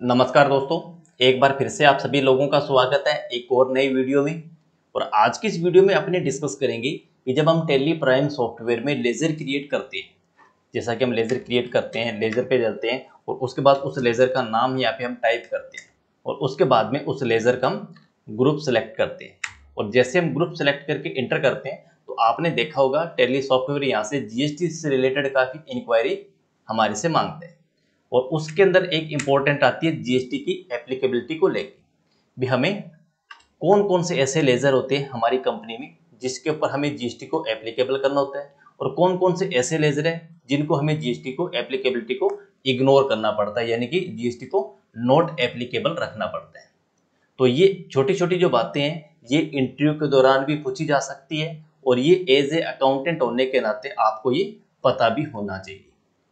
नमस्कार दोस्तों, एक बार फिर से आप सभी लोगों का स्वागत है एक और नई वीडियो में। और आज की इस वीडियो में अपने डिस्कस करेंगे कि जब हम टेली प्राइम सॉफ्टवेयर में लेज़र क्रिएट करते हैं, जैसा कि हम लेज़र क्रिएट करते हैं, लेज़र पे चलते हैं, और उसके बाद उस लेज़र का नाम यहाँ पे हम टाइप करते हैं, और उसके बाद में उस लेज़र का हम ग्रुप सेलेक्ट करते हैं। और जैसे हम ग्रुप सेलेक्ट करके इंटर करते हैं तो आपने देखा होगा टेली सॉफ्टवेयर यहाँ से जीएसटी से रिलेटेड काफ़ी इंक्वायरी हमारे से मांगते हैं। और उसके अंदर एक इम्पोर्टेंट आती है जीएसटी की एप्लीकेबिलिटी को लेकर भी हमें कौन कौन से ऐसे लेज़र होते हैं हमारी कंपनी में जिसके ऊपर हमें जीएसटी को एप्लीकेबल करना होता है और कौन कौन से ऐसे लेज़र हैं जिनको हमें जीएसटी को एप्लीकेबिलिटी को इग्नोर करना पड़ता है, यानी कि जीएसटी को नॉट एप्लीकेबल रखना पड़ता है। तो ये छोटी छोटी जो बातें हैं, ये इंटरव्यू के दौरान भी पूछी जा सकती है और ये एज ए अकाउंटेंट होने के नाते आपको ये पता भी होना चाहिए।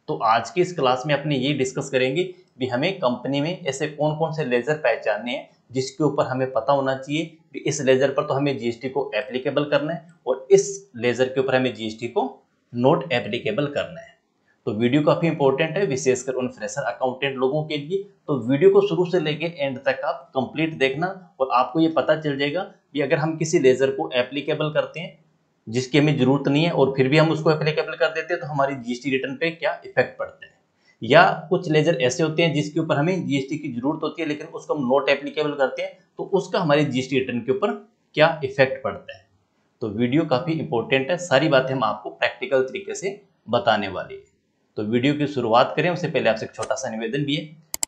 तो आज की इस क्लास में अपने ये डिस्कस करेंगे कि हमें कंपनी में ऐसे कौन कौन से लेज़र पहचानने हैं, जिसके ऊपर हमें पता होना चाहिए कि इस लेज़र पर तो हमें जीएसटी को एप्लीकेबल करना है और इस लेज़र के ऊपर हमें जीएसटी को नोट एप्लीकेबल करना है। तो वीडियो काफ़ी इंपॉर्टेंट है, विशेषकर उन फ्रेशर अकाउंटेंट लोगों के लिए। तो वीडियो को शुरू से लेके एंड तक आप कंप्लीट देखना और आपको ये पता चल जाएगा कि अगर हम किसी लेज़र को एप्लीकेबल करते हैं जिसकी हमें ज़रूरत नहीं है और फिर भी हम उसको एप्लीकेबल कर देते हैं तो हमारी जीएसटी रिटर्न पे क्या इफ़ेक्ट पड़ता है? या कुछ लेजर ऐसे होते हैं जिसके ऊपर हमें जीएसटी की ज़रूरत होती है, लेकिन उसको हम नोट एप्लीकेबल करते हैं तो उसका हमारी जीएसटी रिटर्न के ऊपर क्या इफ़ेक्ट पड़ता है? तो वीडियो काफ़ी इंपॉर्टेंट है, सारी बातें हम आपको प्रैक्टिकल तरीके से बताने वाले हैं। तो वीडियो की शुरुआत करें, उससे पहले आपसे एक छोटा सा निवेदन भी है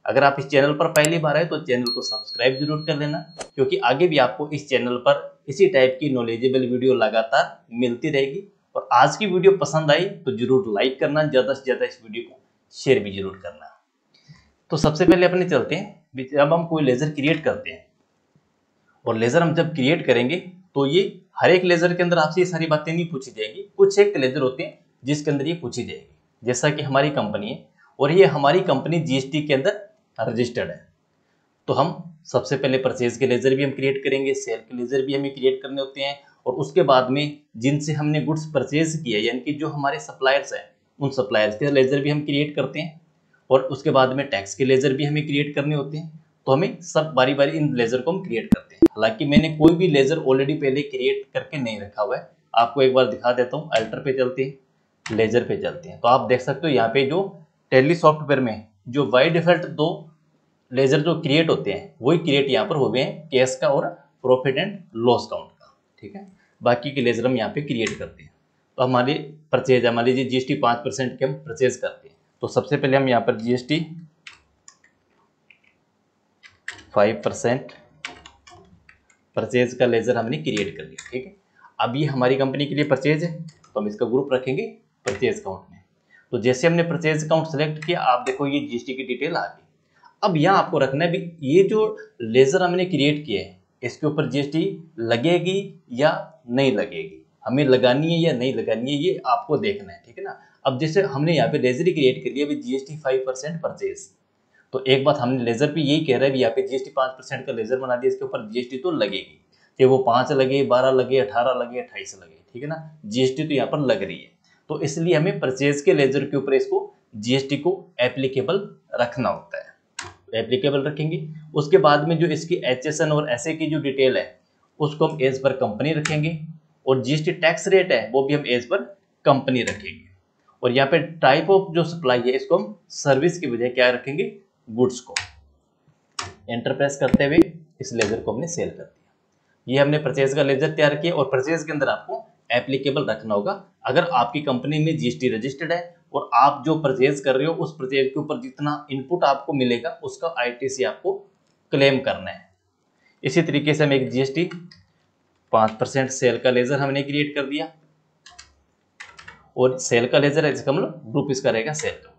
अगर आप इस चैनल पर पहली बार आए तो चैनल को सब्सक्राइब ज़रूर कर लेना, क्योंकि आगे भी आपको इस चैनल पर इसी टाइप की नॉलेजेबल वीडियो लगातार मिलती रहेगी। और आज की वीडियो पसंद आई तो ज़रूर लाइक करना, ज़्यादा से ज़्यादा इस वीडियो को शेयर भी ज़रूर करना। तो सबसे पहले अपने चलते हैं जब हम कोई लेज़र क्रिएट करते हैं। और लेज़र हम जब क्रिएट करेंगे तो ये हर एक लेज़र के अंदर आपसे ये सारी बातें नहीं पूछी जाएँगी। कुछ एक लेज़र होते हैं जिसके अंदर ये पूछी जाएगी। जैसा कि हमारी कंपनी है, और ये हमारी कंपनी जीएसटी के अंदर रजिस्टर्ड है। तो हम सबसे पहले परचेज के लेज़र भी हम क्रिएट करेंगे सेल के लेज़र भी हमें क्रिएट करने होते हैं और उसके बाद में जिनसे हमने गुड्स परचेज किया यानी कि जो हमारे सप्लायर्स हैं, उन सप्लायर्स के लेज़र भी हम क्रिएट करते हैं और उसके बाद में टैक्स के लेज़र भी हमें क्रिएट करने होते हैं। तो हमें सब बारी बारी इन लेज़र को हम क्रिएट करते हैं। हालाँकि मैंने कोई भी लेज़र ऑलरेडी पहले क्रिएट करके नहीं रखा हुआ है। आपको एक बार दिखा देता हूँ अल्टर पे चलते हैं लेज़र पे चलते हैं। तो आप देख सकते हो यहाँ पे जो टेली सॉफ्टवेयर में जो वाई डिफ़ॉल्ट दो लेजर जो क्रिएट होते हैं, वही क्रिएट यहाँ पर हो गए हैं कैश का और प्रॉफिट एंड लॉस काउंट का, ठीक है? बाकी के लेजर हम यहाँ पे क्रिएट करते हैं। तो हमारी परचेज है, मान लीजिए जी एस टी पाँच परसेंट के हम परचेज करते हैं। तो सबसे पहले हम यहाँ पर G S T five percent purchase का लेजर हमने क्रिएट कर लिया ठीक है? अब ये हमारी कंपनी के लिए परचेज है तो हम इसका ग्रुप रखेंगे परचेज काउंट में। तो जैसे हमने परचेज अकाउंट सेलेक्ट किया, आप देखो ये जीएसटी की डिटेल आ गई। अब यहाँ आपको रखना है भी ये जो लेज़र हमने क्रिएट किया है, इसके ऊपर जीएसटी लगेगी या नहीं लगेगी? हमें लगानी है या नहीं लगानी है, ये आपको देखना है, ठीक है ना? अब जैसे हमने यहाँ पे लेजर ही क्रिएट कर लिया जीएसटी फाइव परसेंट परचेज तो एक बात हमने लेजर पे यही कह रहा है यहाँ पे जीएसटी पाँच परसेंट का लेजर बना दिया, इसके ऊपर जीएसटी तो लगेगी। चाहे वो पाँच लगे, बारह लगे, अठारह लगे, अट्ठाईस लगे, ठीक है ना? जीएसटी तो यहाँ पर लग रही है। तो इसलिए हमें परचेज के लेजर के ऊपर इसको जीएसटी को एप्लीकेबल रखना होता है। एप्लीकेबल रखेंगे। उसके बाद में जो इसकी एच और एस की जो डिटेल है, उसको हम एज पर कंपनी रखेंगे। और जीएसटी टैक्स रेट है, वो भी हम एज पर कंपनी रखेंगे। और यहाँ पे टाइप ऑफ़ जो सप्लाई है, इसको हम सर्विस की बजाय क्या रखेंगे? गुड्स को। एंटर प्रेस करते हुए इस लेजर को हमने सेल कर दिया। ये हमने परचेज का लेजर तैयार किया और परचेज के अंदर आपको एप्लीकेबल रखना होगा। अगर आपकी कंपनी में जीएसटी रजिस्टर्ड है और आप जो परचेज कर रहे हो, उस परचेज के ऊपर जितना इनपुट आपको मिलेगा, उसका आईटीसी आपको क्लेम करना है। इसी तरीके से हम एक जीएसटी पाँच परसेंट सेल का लेजर हमने क्रिएट कर दिया। और सेल का लेजर है इसका मतलब ग्रुप इसका रहेगा सेल अकाउंट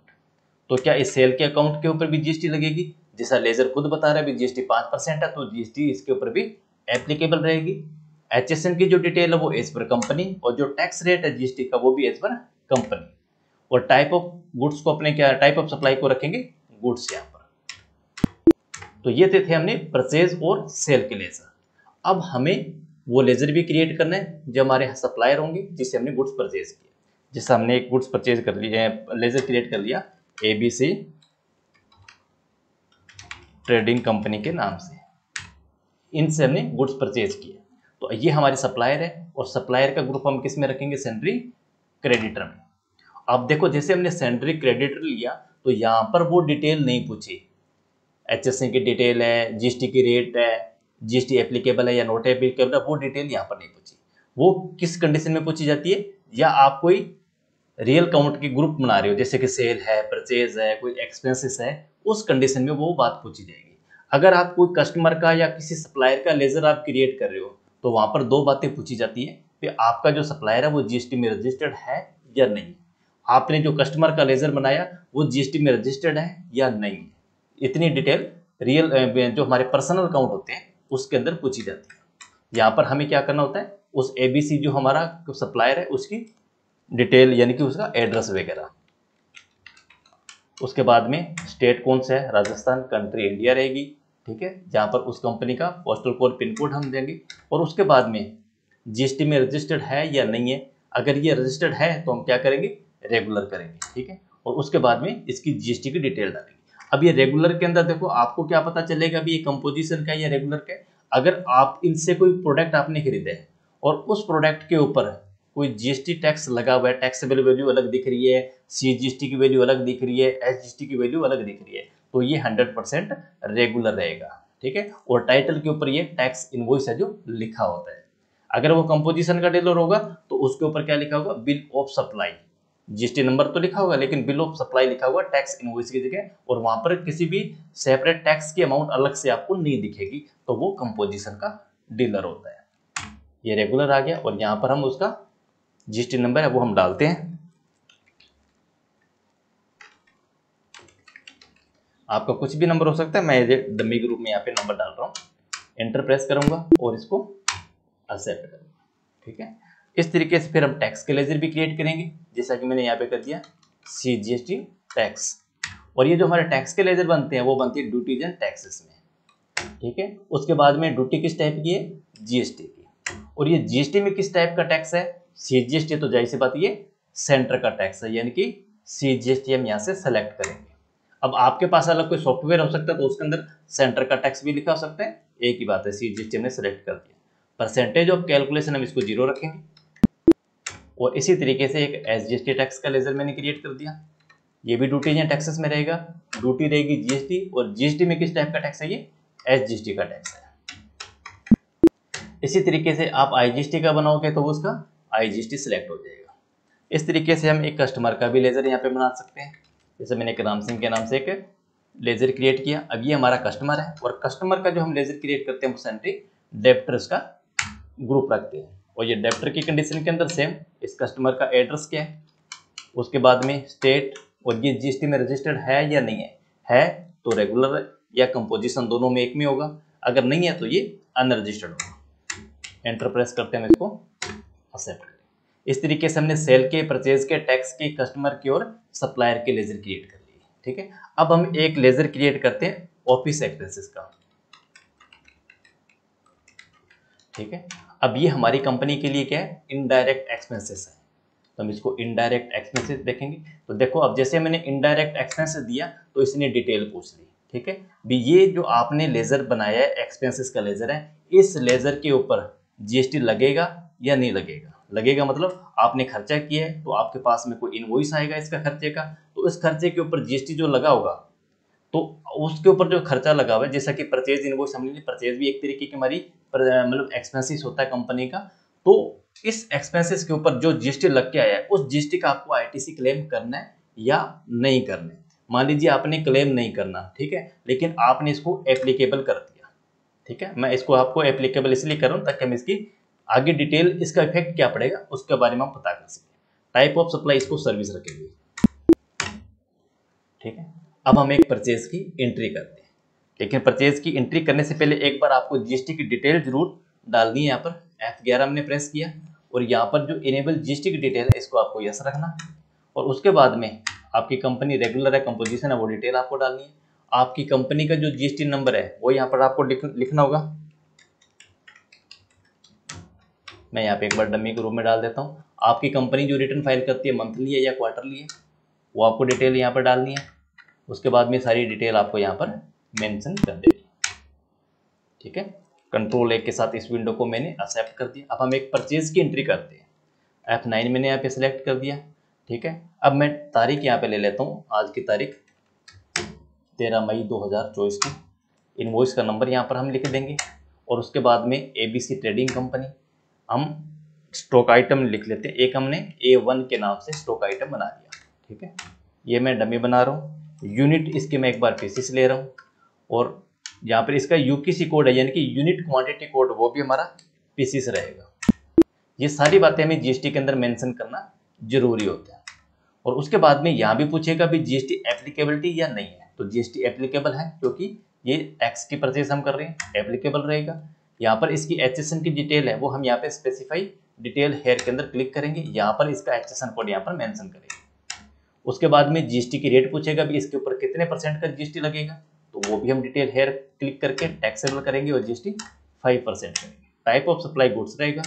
तो क्या इस सेल के अकाउंट के ऊपर भी जीएसटी लगेगी? जैसा लेजर खुद बता रहा है जीएसटी पाँच परसेंट है तो जीएसटी इसके ऊपर भी एप्लीकेबल रहेगी। एच की जो डिटेल है वो एज पर कंपनी और जो टैक्स रेट है जीएसटी का वो भी एज पर कंपनी और टाइप ऑफ़ गुड्स को अपने क्या टाइप ऑफ़ सप्लाई को रखेंगे? गुड्स यहाँ पर. तो ये थे, थे हमने परचेज और सेल के लेजर अब हमें वो लेजर भी क्रिएट करना है जो हमारे सप्लायर होंगे जिससे हमने गुड्स परचेज किया. जैसे हमने एक गुड्स परचेज कर लिया लेजर क्रिएट कर लिया A B C trading company के नाम से. इनसे हमने गुड्स परचेज किए तो ये हमारे सप्लायर है और सप्लायर का ग्रुप हम किसमें रखेंगे? सेंट्री क्रेडिटर में। अब देखो, जैसे हमने सेंट्री क्रेडिटर लिया तो यहाँ पर वो डिटेल नहीं पूछी। एचएसएन की डिटेल है जीएसटी की रेट है जीएसटी एप्लीकेबल है या नॉट एप्लीकेबल है, वो डिटेल यहाँ पर नहीं पूछी। वो किस कंडीशन में पूछी जाती है? या आप कोई रियल काउंट की ग्रुप बना रहे हो, जैसे कि सेल है परचेज है, कोई एक्सपेंसेस है, उस कंडीशन में वो बात पूछी जाएगी। अगर आप कोई कस्टमर का या किसी सप्लायर का लेजर आप क्रिएट कर रहे हो तो वहाँ पर दो बातें पूछी जाती है कि आपका जो सप्लायर है, वो जीएसटी में रजिस्टर्ड है या नहीं? आपने जो कस्टमर का लेजर बनाया, वो जीएसटी में रजिस्टर्ड है या नहीं? है इतनी डिटेल रियल जो हमारे पर्सनल अकाउंट होते हैं, उसके अंदर पूछी जाती है। यहाँ पर हमें क्या करना होता है? उस एबीसी जो हमारा सप्लायर है, उसकी डिटेल यानी कि उसका एड्रेस वगैरह। उसके बाद में स्टेट कौन सा है? राजस्थान कंट्री इंडिया रहेगी। ठीक है? जहाँ पर उस कंपनी का पोस्टल कोड पिन कोड हम देंगे। और उसके बाद में जीएसटी में रजिस्टर्ड है या नहीं है? अगर ये रजिस्टर्ड है तो हम क्या करेंगे? रेगुलर करेंगे, ठीक है? और उसके बाद में इसकी जीएसटी की डिटेल डालेंगे। अब ये रेगुलर के अंदर देखो, आपको क्या पता चलेगा अभी ये कंपोजिशन का या रेगुलर का? अगर आप इनसे कोई प्रोडक्ट आपने खरीदे है, और उस प्रोडक्ट के ऊपर कोई जीएसटी टैक्स लगा हुआ है टैक्सेबल वैल्यू अलग दिख रही है सी की वैल्यू अलग दिख रही है एस की वैल्यू अलग दिख रही है तो ये हंड्रेड परसेंट रेगुलर रहेगा, ठीक है? और टाइटल के ऊपर ये टैक्स इनवॉइस है जो लिखा होता है। अगर वो कंपोजिशन का डीलर होगा तो उसके ऊपर क्या लिखा होगा? Bill of supply GST number तो लिखा होगा, लेकिन बिल ऑफ़ सप्लाई लिखा हुआ टैक्स इनवॉइस की जगह, और वहाँ पर किसी भी सेपरेट टैक्स की अमाउंट अलग से आपको नहीं दिखेगी तो वो कंपोजिशन का डीलर होता है। ये रेगुलर आ गया, और यहाँ पर हम उसका जीएसटी नंबर है, वो हम डालते हैं। आपका कुछ भी नंबर हो सकता है, मैं डमी ग्रुप में यहाँ पे नंबर डाल रहा हूँ। एंटर प्रेस करूँगा और इसको एक्सेप्ट करूँगा। ठीक है? इस तरीके से फिर हम टैक्स के लेजर भी क्रिएट करेंगे, जैसा कि मैंने यहाँ पे कर दिया C G S T tax और ये जो हमारे टैक्स के लेजर बनते हैं, वो बनती है ड्यूटीज़ एंड टैक्सेस में। ठीक है? उसके बाद में ड्यूटी किस टाइप की है? जीएसटी की। और ये जीएसटी में किस टाइप का टैक्स है? सी जी एस टी तो ज़ाहिर सी बात ये सेंटर का टैक्स है, यानी कि सी जी एस टी हम यहाँ से सेलेक्ट करेंगे। अब आपके पास अलग कोई सॉफ्टवेयर हो सकता है तो उसके अंदर सेंटर का टैक्स भी लिखा हो सकता है। एक ही बात है, सी जी हमने सेलेक्ट कर दिया। परसेंटेज ऑफ़ कैलकुलेशन हम इसको ज़ीरो रखेंगे। और इसी तरीके से एक S G S T tax का लेजर मैंने क्रिएट कर दिया। ये भी ड्यूटी या टैक्सेस में रहेगा। ड्यूटी रहेगी जीएसटी और जीएसटी में किस टाइप का टैक्स है ये? एस जी का टैक्स है। इसी तरीके से आप आईजीएसटी का बनाओगे तो उसका आई सिलेक्ट हो जाएगा। इस तरीके से हम एक कस्टमर का भी लेजर यहाँ पे बना सकते हैं। जैसे मैंने एक राम सिंह के नाम से एक लेजर क्रिएट किया। अब ये हमारा कस्टमर है और कस्टमर का जो हम लेजर क्रिएट करते हैं वो सेंट्री डेप्टर्स का ग्रुप रखते हैं। और ये डेप्टर की कंडीशन के अंदर सेम इस कस्टमर का एड्रेस क्या है? उसके बाद में स्टेट और ये जीएसटी में रजिस्टर्ड है या नहीं है? है तो रेगुलर या कंपोजिशन दोनों में एक में होगा। अगर नहीं है तो ये अनरजिस्टर्ड होगा। एंटर प्रेस करते हैं इसको एक्सेप्ट इस तरीके से हमने सेल के परचेज के टैक्स के कस्टमर की और सप्लायर के लेजर क्रिएट कर लिए ठीक है? अब हम एक लेजर क्रिएट करते हैं ऑफ़िस एक्सपेंसेस का। ठीक है? अब ये हमारी कंपनी के लिए क्या है? इनडायरेक्ट एक्सपेंसेस है। तो हम इसको इनडायरेक्ट एक्सपेंसेस देखेंगे। तो देखो, अब जैसे मैंने इनडायरेक्ट एक्सपेंसेस दिया तो इसने डिटेल पूछ ली। ठीक है? भी ये जो आपने लेज़र बनाया है एक्सपेंसेस का लेज़र है, इस लेज़र के ऊपर जीएसटी लगेगा या नहीं लगेगा? लगेगा मतलब आपने खर्चा किया है तो आपके पास में कोई इनवॉइस आएगा इसका खर्चे का तो इस खर्चे के ऊपर जीएसटी जो लगा होगा तो उसके ऊपर जो खर्चा लगा हुआ है, जैसा कि परचेज इनवॉइस हमने परचेज भी एक तरीके की हमारी मतलब एक्सपेंसिस होता है कंपनी का तो इस एक्सपेंसेस के ऊपर जो जीएसटी लग के आया है, उस जीएसटी का आपको आईटीसी क्लेम करना है या नहीं करना है। मान लीजिए आपने क्लेम नहीं करना, ठीक है, लेकिन आपने इसको एप्लीकेबल कर दिया, ठीक है, मैं इसको आपको एप्लीकेबल इसलिए कर रहा हूँ ताकि हम इसकी आगे डिटेल इसका इफ़ेक्ट क्या पड़ेगा, उसके बारे में हम पता कर सकें टाइप ऑफ़ सप्लाई इसको सर्विस रखेंगे। ठीक है? अब हम एक परचेज की एंट्री करते हैं। लेकिन परचेज की एंट्री करने से पहले एक बार आपको जीएसटी की डिटेल ज़रूर डालनी है यहाँ पर। एफ़ ग्यारह हमने प्रेस किया। और यहाँ पर जो इनेबल जीएसटी की डिटेल है, इसको आपको यस रखना। और उसके बाद में आपकी कंपनी रेगुलर है कंपोजिशन है, वो डिटेल आपको डालनी है। आपकी कंपनी का जो जीएसटी नंबर है, वो यहाँ पर आपको लिखना होगा। मैं यहाँ पे एक बार डमी के रूम में डाल देता हूँ। आपकी कंपनी जो रिटर्न फ़ाइल करती है मंथली है या क्वार्टरली है, वो आपको डिटेल यहाँ पर डालनी है। उसके बाद में सारी डिटेल आपको यहाँ पर मेंशन कर देनी ठीक है? कंट्रोल एक के साथ इस विंडो को मैंने एक्सेप्ट कर दिया। अब हम एक परचेज की एंट्री करते हैं। एफ़ नाइन मैंने यहाँ पे सिलेक्ट कर दिया। ठीक है? अब मैं तारीख यहाँ पे ले लेता हूँ। आज की तारीख तेरह मई 2024 की। इनवॉइस का नंबर यहाँ पर हम लिख देंगे। और उसके बाद में A B C trading company हम स्टॉक आइटम लिख लेते हैं। एक हमने ए वन के नाम से स्टॉक आइटम बना दिया। ठीक है? ये मैं डमी बना रहा हूँ। यूनिट इसके मैं एक बार पीसीस ले रहा हूँ। और यहाँ पर इसका यूकीसी कोड है, यानी कि यूनिट क्वांटिटी कोड वो भी हमारा पीसीस रहेगा। ये सारी बातें हमें जीएसटी के अंदर मेंशन करना ज़रूरी होता है। और उसके बाद में यहाँ भी पूछेगा भी जीएसटी एप्लीकेबिलिटी या नहीं है। तो जीएसटी एप्लीकेबल है क्योंकि ये टैक्स की परचेज हम कर रहे हैं। एप्लीकेबल रहेगा। यहाँ पर इसकी एच की डिटेल है, वो हम यहाँ पे स्पेसिफाई डिटेल हेयर के अंदर क्लिक करेंगे, यहाँ पर इसका एच कोड यहाँ पर मेंशन करेंगे। उसके बाद में जीएसटी की रेट पूछेगा भी, इसके ऊपर कितने परसेंट का जीएसटी लगेगा तो वो भी हम डिटेल हेयर क्लिक करके टैक्सेबल करेंगे और जीएसटी फाइव परसेंट करेंगे। टाइप ऑफ़ सप्लाई गुड्स रहेगा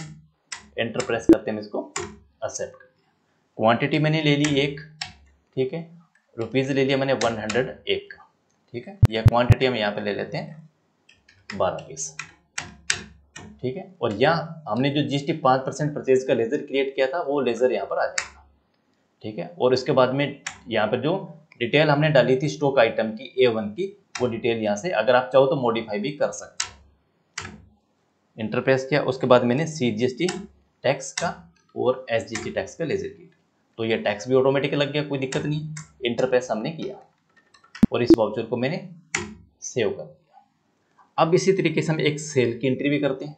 एंटर प्रेस करते हैं इसको एक्सेप्ट कर दिया। क्वांटिटी मैंने ले ली एक, ठीक है? रुपीज़ ले लिया मैंने वन हंड्रेड एक का, ठीक है? यह क्वान्टिटी हम यहाँ पर ले लेते हैं, बारह पीस ठीक है? और यहाँ हमने जो जी टी पाँच परसेंट परचेज का लेज़र क्रिएट किया था, वो लेज़र यहाँ पर आ जाएगा। ठीक है? और इसके बाद में यहाँ पर जो डिटेल हमने डाली थी स्टॉक आइटम की ए वन की, वो डिटेल यहाँ से अगर आप चाहो तो मॉडिफाई भी कर सकते हैं। इंटरप्रेस किया, उसके बाद मैंने C G S T tax का और S G S T tax का लेजर किया। तो ये टैक्स भी ऑटोमेटिक लग गया, कोई दिक्कत नहीं। इंटरप्रेस हमने किया। और इस वाउचर को मैंने सेव कर दिया। अब इसी तरीके से हम एक सेल की एंट्री भी करते हैं।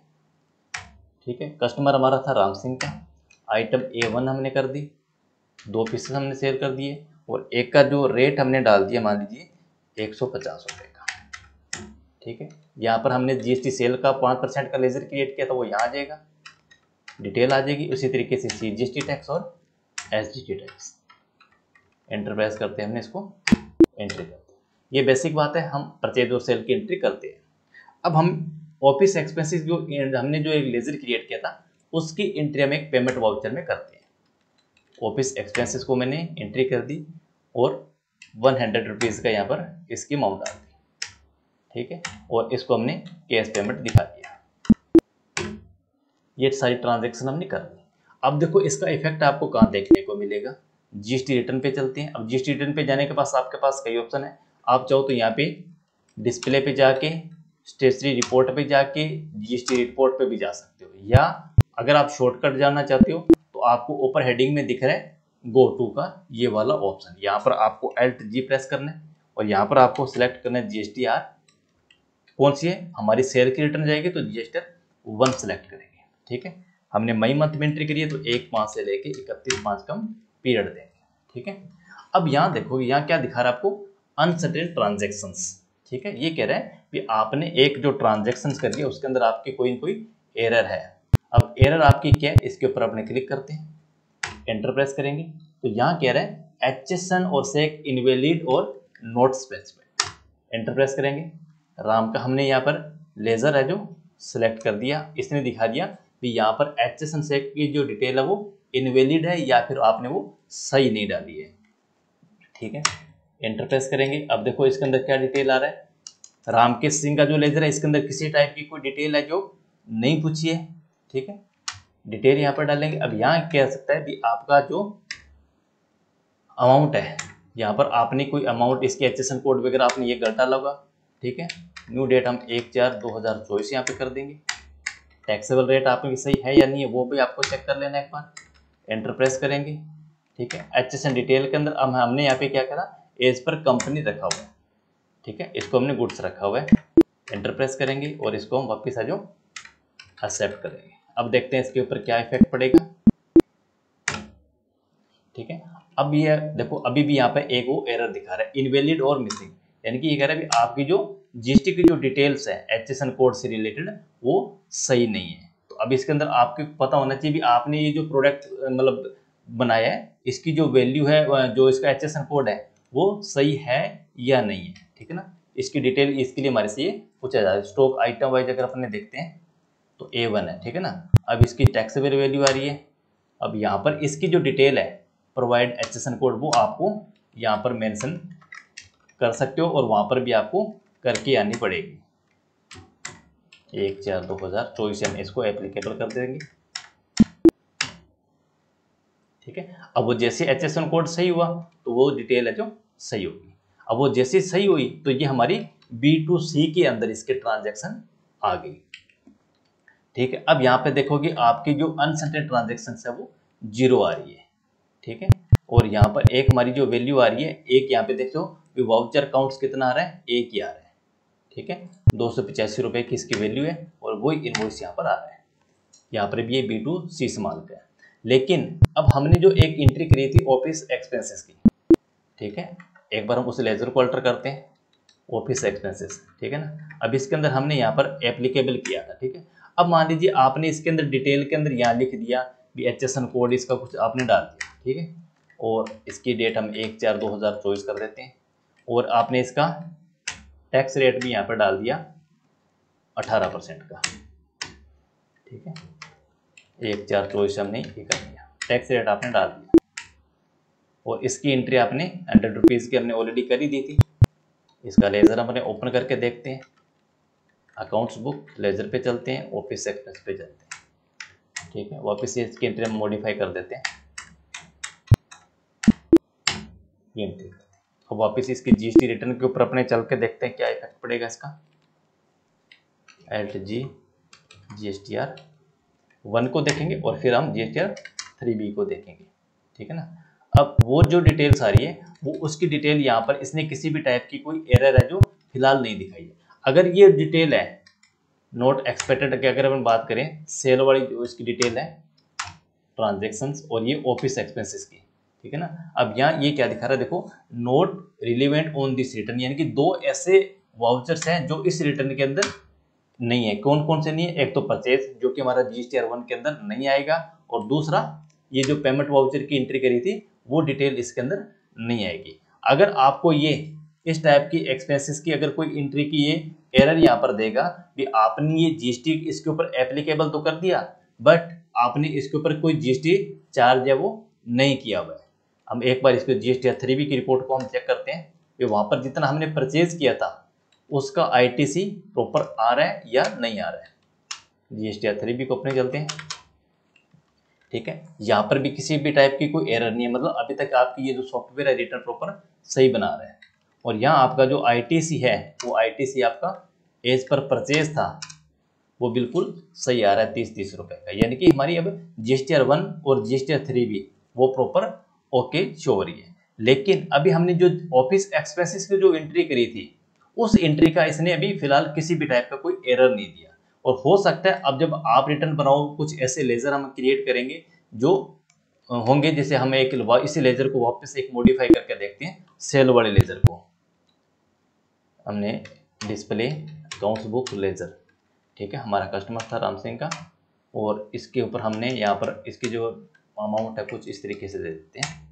ठीक है? कस्टमर हमारा था राम सिंह का। आइटम ए वन हमने कर दी। दो पीसेस हमने सेल कर दिए। और एक का जो रेट हमने डाल दिया, मान लीजिए, एक सौ पचास रुपये का। ठीक है? यहाँ पर हमने जीएसटी सेल का पाँच परसेंट का लेजर क्रिएट किया था, वो यहाँ आ जाएगा। डिटेल आ जाएगी। उसी तरीके से C G S T tax और एस जी टैक्स एंटरप्राइज करते हैं हमने इसको। एंट्री करते हैं। ये बेसिक बात है। हम परचेज और सेल की एंट्री करते हैं। अब हम ऑफ़िस एक्सपेंसिस जो हमने जो एक लेजर क्रिएट किया था, उसकी एंट्री हम एक पेमेंट वाउचर में करते हैं। ऑफ़िस एक्सपेंसिस को मैंने एंट्री कर दी और वन हंड्रेड रुपीज़ का यहाँ पर इसकी अमाउंट डाल दी। ठीक है? और इसको हमने कैश पेमेंट दिखा दिया। ये सारी ट्रांजेक्शन हमने कर दी। अब देखो, इसका इफ़ेक्ट आपको कहाँ देखने को मिलेगा? जीएसटी रिटर्न पे चलते हैं। अब जीएसटी रिटर्न पे जाने के पास आपके पास कई ऑप्शन है। आप चाहो तो यहाँ पे डिस्प्ले पे जाके स्टेशनरी रिपोर्ट पे जाके, जीएसटी रिपोर्ट पे भी जा सकते हो। या अगर आप शॉर्टकट जाना चाहते हो तो आपको ऊपर हेडिंग में दिख रहा है गो टू का ये वाला ऑप्शन यहाँ पर आपको एल्ट जी प्रेस करना है और यहाँ पर आपको सिलेक्ट करना है जी आर कौन सी है? हमारी शेयर की रिटर्न जाएगी तो जी वन सेलेक्ट करेंगे। ठीक है? हमने मई मंथ में एंट्री करी है तो एक पाँच से लेके इकतीस पाँच कम पीरियड देंगे। ठीक है? अब यहाँ देखो, यहाँ क्या दिखा रहा है आपको? अनसर्टेन ट्रांजेक्शन ठीक है? ये कह रहा है कि आपने एक जो ट्रांजेक्शन करी है, उसके अंदर आपकी कोई ना कोई एरर है। अब एरर आपकी क्या है? इसके ऊपर अपने क्लिक करते हैं। एंटर प्रेस करेंगे। तो यहाँ कह रहे हैं एचएसएन और सेक इनवेलिड और नोट स्पेसिफाइड एंटर प्रेस करेंगे। राम का हमने यहाँ पर लेज़र है जो सिलेक्ट कर दिया। इसने दिखा दिया कि यहाँ पर एच एस एन सेक की जो डिटेल है वो इनवेलिड है या फिर आपने वो सही नहीं डाली है। ठीक है? एंटर प्रेस करेंगे। अब देखो इसके अंदर क्या डिटेल आ रहा है। रामकेश सिंह का जो लेजर है, इसके अंदर किसी टाइप की कोई डिटेल है जो नहीं पूछी है, ठीक है? डिटेल यहाँ पर डालेंगे। अब यहाँ कह सकता है कि आपका जो अमाउंट है, यहाँ पर आपने कोई अमाउंट इसके एच कोड वगैरह आपने ये गलत डाला होगा ठीक है? न्यू डेट हम एक चार दो हज़ार चौबीस यहाँ पे कर देंगे। टैक्सेबल रेट आपके सही है या नहीं है, वो भी आपको चेक कर लेना एक बार। एंटर प्रेस करेंगे, ठीक है? एच डिटेल के अंदर अब हमने यहाँ पे क्या करा? एज पर कंपनी रखा हुआ है। ठीक है? इसको हमने गुड्स रखा हुआ है। एंटर प्रेस करेंगे और इसको हम वापिस आ जाओ। एक्सेप्ट करेंगे। अब देखते हैं इसके ऊपर क्या इफ़ेक्ट पड़ेगा। ठीक है? अब ये, देखो, अभी भी यहाँ पे एक वो एरर दिखा रहा है। इनवेलिड और मिसिंग यानी कि ये कह रहा है आपकी जो जीएसटी की जो डिटेल्स है एच एस एन कोड से रिलेटेड वो सही नहीं है। तो अब इसके अंदर आपको पता होना चाहिए भी आपने ये जो प्रोडक्ट मतलब बनाया है, इसकी जो वैल्यू है, जो इसका एच एस एन कोड है, वो सही है या नहीं है। ठीक है ना? इसकी डिटेल इसके लिए हमारे से ये पूछा रहा है। स्टॉक आइटम वाइज अगर अपने देखते हैं तो ए वन है, ठीक है ना? अब इसकी टैक्सेबल वैल्यू आ रही है। अब यहाँ पर इसकी जो डिटेल है प्रोवाइड एच कोड वो आपको यहाँ पर मेंशन कर सकते हो और वहाँ पर भी आपको करके आनी पड़ेगी। एक चार दो हज़ार चौबीस हम इसको एप्लीकेबल कर देंगे। ठीक है? अब वो जैसे एच एस एन कोड सही हुआ तो वो डिटेल है जो सही होगी। अब वो जैसे सही हुई तो ये हमारी बी टू सी के अंदर इसके ट्रांजेक्शन आ गई। ठीक है, अब यहाँ पे देखोगे आपकी जो अनसर्टेन ट्रांजेक्शन है वो ज़ीरो आ रही है। ठीक है, और यहाँ पर एक हमारी जो वैल्यू आ रही है, एक यहाँ पे देखो वाउचर काउंट्स कितना आ रहा है? एक ही आ रहा है। ठीक है, दो सौ पचासी रुपये की इसकी वैल्यू है, और वही इनवॉइस यहाँ पर आ रहा है। यहाँ पर भी ये बी टू सी से माल का लेकिन अब हमने जो एक एंट्री करी थी ऑफ़िस एक्सपेंसेस की। ठीक है एक बार हम उस लेजर को अल्टर करते हैं ऑफ़िस एक्सपेंसेस ठीक है ना? अब इसके अंदर हमने यहाँ पर एप्लीकेबल किया था, ठीक है? अब मान लीजिए आपने इसके अंदर डिटेल के अंदर यहाँ लिख दिया भी एच एस एन कोड इसका कुछ आपने डाल दिया, ठीक है? और इसकी डेट हम एक चार दो हज़ार चौबीस कर देते हैं। और आपने इसका टैक्स रेट भी यहाँ पर डाल दिया अठारह परसेंट का, ठीक है? एक चार चौबीस हमने ये कर दिया। टैक्स रेट आपने डाल दिया। और इसकी एंट्री आपने हंड्रेड रुपीज़ की हमने ऑलरेडी करी दी थी। इसका लेज़र हमने ओपन करके देखते हैं। अकाउंट्स बुक लेज़र पे चलते हैं ऑफ़िस एक्सपेंस पे चलते हैं। ठीक है, वापस इसकी एंट्री हम मॉडिफाई कर देते हैं। ये एंट्री अब वापस इसकी जीएसटी रिटर्न के ऊपर अपने चल के देखते हैं क्या इफ़ेक्ट पड़ेगा इसका। L G G S T R one को देखेंगे और फिर हम G S T R three B को देखेंगे। ठीक है ना? अब वो जो डिटेल्स आ रही है, वो उसकी डिटेल यहाँ पर इसने किसी भी टाइप की कोई एरर है जो फ़िलहाल नहीं दिखाई है। अगर ये डिटेल है नोट एक्सपेक्टेड की अगर हम बात करें सेल वाली जो इसकी डिटेल है ट्रांजेक्शन्स और ये ऑफ़िस एक्सपेंसेस की, ठीक है ना? अब यहाँ ये क्या दिखा रहा है? देखो not relevant on this return यानी कि दो ऐसे वाउचर्स हैं जो इस रिटर्न के अंदर नहीं है। कौन कौन से नहीं है? एक तो परचेज जो कि हमारा जी एस के अंदर नहीं आएगा, और दूसरा, ये जो पेमेंट वाउचर की एंट्री करी थी वो डिटेल इसके अंदर नहीं आएगी। अगर आपको ये, इस टाइप की एक्सपेंसेस की अगर कोई एंट्री की ये एरर यहाँ पर देगा कि आपने ये जीएसटी इसके ऊपर एप्लीकेबल तो कर दिया बट आपने इसके ऊपर कोई जीएसटी चार्ज है वो नहीं किया हुआ है। हम एक बार इसको जीएसटी थ्री बी की रिपोर्ट को हम चेक करते हैं कि वहाँ पर जितना हमने परचेज किया था, उसका आईटीसी प्रॉपर आ रहा है या नहीं आ रहा है। जीएसटी थ्री बी को अपने चलते हैं। ठीक है? यहाँ पर भी किसी भी टाइप की कोई एरर नहीं है। मतलब अभी तक आपकी ये जो सॉफ्टवेयर है रिटर्न प्रॉपर सही बना रहा है। और यहाँ आपका जो आईटीसी है, वो आईटीसी आपका एज पर परचेज था, वो बिल्कुल सही आ रहा है तीस तीस रुपए का। यानी कि हमारी अब जी एस वन और जी एस थ्री भी, वो प्रॉपर ओके शो हो रही है। लेकिन अभी हमने जो ऑफ़िस एक्सपेंसिस की जो एंट्री करी थी, उस एंट्री का इसने अभी फ़िलहाल किसी भी टाइप का कोई एरर नहीं दिया। और हो सकता है अब जब आप रिटर्न बनाओ, कुछ ऐसे लेजर हम क्रिएट करेंगे जो होंगे जैसे हम एक इसी लेजर को वापस एक मॉडिफाई करके देखते हैं सेल वाले लेजर को। हमने डिस्प्ले अकाउंट्स बुक लेजर ठीक है? हमारा कस्टमर था राम सिंह का और इसके ऊपर हमने यहाँ पर, इसकी जो अमाउंट है कुछ इस तरीके से दे देते हैं।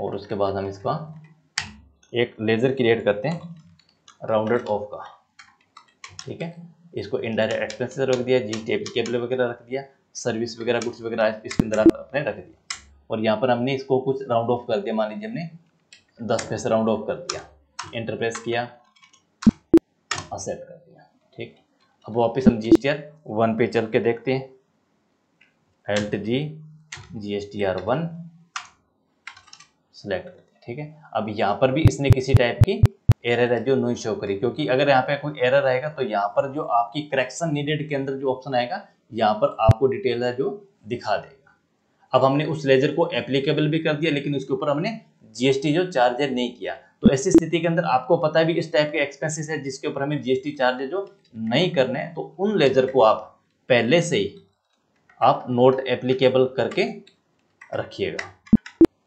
और उसके बाद हम इसका एक लेज़र क्रिएट करते हैं राउंडेड ऑफ़ का। ठीक है? इसको इनडायरेक्ट एक्सपेंसेस रख दिया, जी टी केबल वगैरह रख दिया सर्विस वगैरह गुड्स वगैरह इसके अंदर आपने रख दिया और यहाँ पर हमने इसको कुछ राउंड ऑफ़ कर दिया, मान लीजिए हमने दस पैसे राउंड ऑफ़ कर दिया। इंटरप्रेस किया एक्सेप्ट कर दिया, ठीक। अब वापस हम G S T R one पे चल के देखते हैं। L T G G S T R one select करते हैं ठीक है। अब यहाँ पर भी इसने किसी टाइप की एरर है जो नहीं शो करी। क्योंकि अगर यहाँ पे कोई एरर आएगा तो यहाँ पर जो आपकी करेक्शन नीडेड के अंदर जो ऑप्शन आएगा, यहाँ पर आपको डिटेल है जो दिखा देगा। अब हमने उस लेजर को एप्लीकेबल भी कर दिया, लेकिन उसके ऊपर हमने जीएसटी जो चार्ज नहीं किया। तो ऐसी स्थिति के अंदर आपको पता भी इस टाइप के एक्सपेंसेस है जिसके ऊपर हमें जीएसटी चार्ज जो नहीं करने तो उन लेजर को आप पहले से ही आप नोट एप्लीकेबल करके रखिएगा,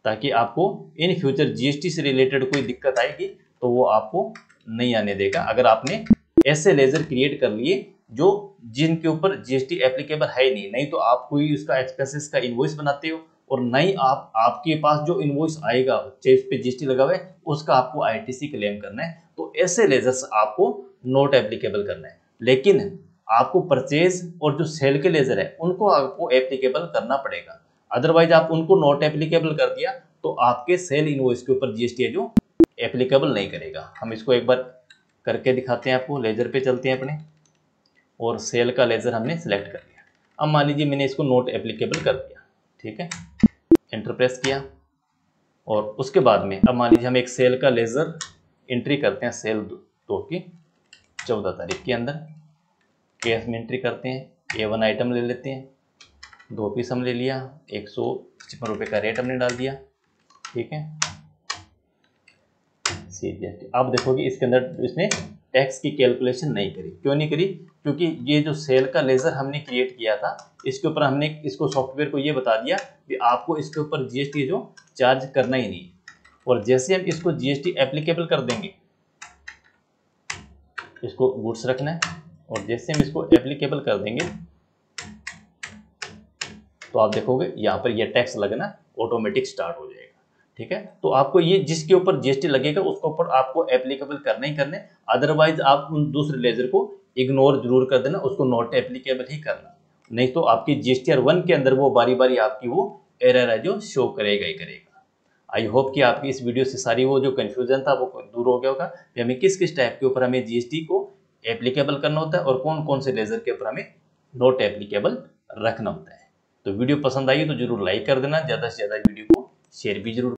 ताकि आपको इन फ्यूचर जीएसटी से रिलेटेड कोई दिक्कत आएगी तो वो आपको नहीं आने देगा। अगर आपने ऐसे लेजर क्रिएट कर लिए जो जिनके ऊपर जीएसटी एप्लीकेबल है नहीं नहीं तो आप कोई उसका एक्सपेंसेस का इन्वॉइस बनाते हो और नहीं आप, आपके पास जो इन्वॉइस आएगा चेक पे जीएसटी लगा हुआ है उसका आपको आईटीसी क्लेम करना है। तो ऐसे लेजर्स आपको नोट एप्लीकेबल करना है। लेकिन आपको परचेज और जो सेल के लेजर है, उनको आपको एप्लीकेबल करना पड़ेगा। अदरवाइज़ आप उनको नोट एप्लीकेबल कर दिया तो आपके सेल इन्वॉइस के ऊपर जीएसटी है जो एप्लीकेबल नहीं करेगा। हम इसको एक बार करके दिखाते हैं आपको लेज़र पे चलते हैं अपने, और सेल का लेज़र हमने सेलेक्ट कर लिया अब मान लीजिए मैंने इसको नोट एप्लीकेबल कर दिया, ठीक है? इंटर प्रेस किया, और उसके बाद में अब मान लीजिए हम एक सेल का लेज़र एंट्री करते हैं सेल दो की, चौदह तारीख के अंदर। केस में एंट्री करते हैं ए वन आइटम ले लेते हैं, दो पीस हम ले लिया, एक सौ पचपन रुपये का रेट हमने डाल दिया, ठीक है? C G S T. आप देखोगे इसके अंदर इसने टैक्स की कैलकुलेशन नहीं करी। क्यों नहीं करी? क्योंकि ये जो सेल का लेज़र हमने क्रिएट किया था, इसके ऊपर हमने, इसको सॉफ्टवेयर को ये बता दिया कि आपको इसके ऊपर जीएसटी जो चार्ज करना ही नहीं और जैसे हम इसको जीएसटी एप्लीकेबल कर देंगे, इसको गुड्स रखना है। और जैसे हम इसको एप्लीकेबल कर देंगे तो आप देखोगे यहाँ पर यह टैक्स लगना ऑटोमेटिक स्टार्ट हो जाएगा। ठीक है? तो आपको ये जिसके ऊपर जीएसटी लगेगा, उसके ऊपर आपको एप्लीकेबल करना ही करने अदरवाइज़ आप उन दूसरे लेजर को इग्नोर ज़रूर कर देना, उसको नॉट एप्लीकेबल ही करना। नहीं तो आपकी जीएसटी आर वन के अंदर वो बारी बारी आपकी वो एरर है जो शो करेगा ही करेगा। आई होप कि आपकी इस वीडियो से सारी वो जो कन्फ्यूज़न था, वो दूर हो गया होगा कि हमें किस किस टाइप के ऊपर हमें जीएसटी को एप्लीकेबल करना होता है और कौन कौन से लेजर के ऊपर हमें नोट एप्लीकेबल रखना होता है। तो वीडियो पसंद आई तो ज़रूर लाइक कर देना, ज़्यादा से ज़्यादा वीडियो को शेयर भी ज़रूर